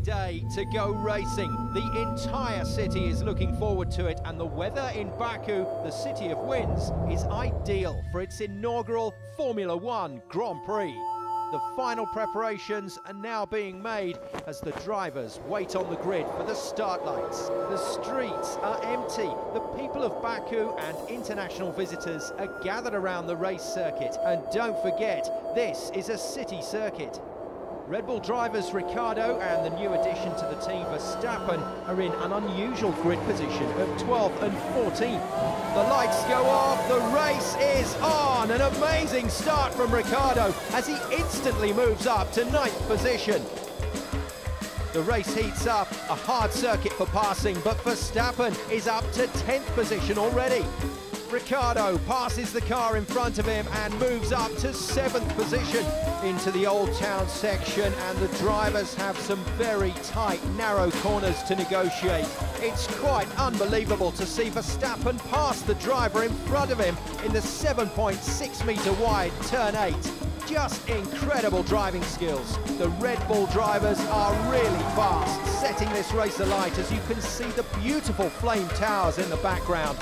day to go racing. The entire city is looking forward to it, and the weather in Baku, the city of winds, is ideal for its inaugural Formula One Grand Prix. The final preparations are now being made as the drivers wait on the grid for the start lights. The streets are empty. The people of Baku and international visitors are gathered around the race circuit. And don't forget, this is a city circuit. Red Bull drivers Ricciardo and the new addition to the team Verstappen are in an unusual grid position of 12th and 14th. The lights go off, the race is on. An amazing start from Ricciardo as he instantly moves up to ninth position. The race heats up, a hard circuit for passing, but Verstappen is up to 10th position already. Ricciardo passes the car in front of him and moves up to seventh position into the Old Town section and the drivers have some very tight, narrow corners to negotiate. It's quite unbelievable to see Verstappen pass the driver in front of him in the 7.6 metre wide turn 8 just incredible driving skills. The Red Bull drivers are really fast, setting this race alight as you can see the beautiful flame towers in the background.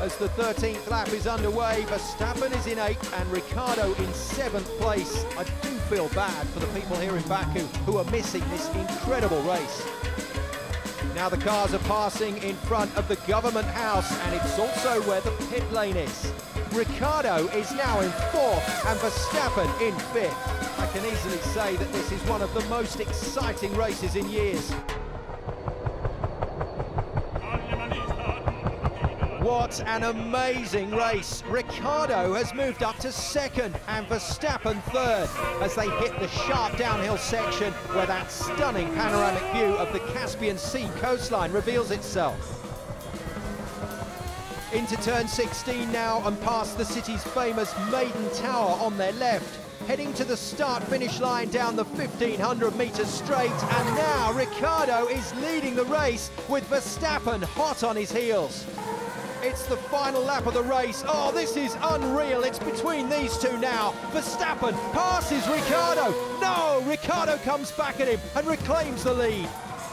As the 13th lap is underway, Verstappen is in 8th and Ricciardo in 7th place. I do feel bad for the people here in Baku who are missing this incredible race. Now the cars are passing in front of the government house and it's also where the pit lane is. Ricciardo is now in 4th and Verstappen in 5th. I can easily say that this is one of the most exciting races in years. What an amazing race. Ricciardo has moved up to second and Verstappen third as they hit the sharp downhill section where that stunning panoramic view of the Caspian Sea coastline reveals itself. Into turn 16 now and past the city's famous Maiden Tower on their left heading to the start-finish line down the 1500 metres straight, and now Ricciardo is leading the race with Verstappen hot on his heels. It's the final lap of the race. Oh, this is unreal. It's between these two now. Verstappen passes Ricciardo. No, Ricciardo comes back at him and reclaims the lead.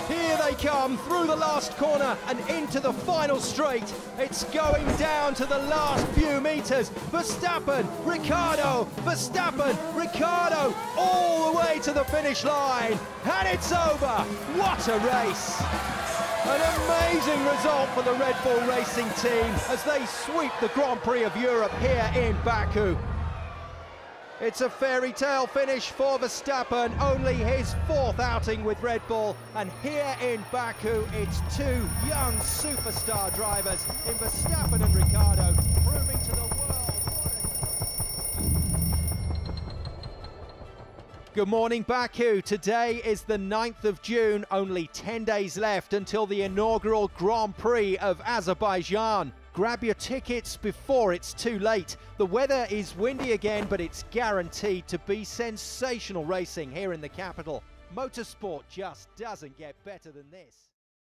Here they come through the last corner and into the final straight. It's going down to the last few metres. Verstappen, Ricciardo, Verstappen, Ricciardo, all the way to the finish line. And it's over. What a race. An amazing result for the Red Bull Racing team as they sweep the Grand Prix of Europe here in Baku. It's a fairy tale finish for Verstappen, only his fourth outing with Red Bull. And here in Baku, it's two young superstar drivers in Verstappen and Ricciardo, proving to the world. Good morning, Baku. Today is the 9th of June, only 10 days left until the inaugural Grand Prix of Azerbaijan. Grab your tickets before it's too late. The weather is windy again, but it's guaranteed to be sensational racing here in the capital. Motorsport just doesn't get better than this.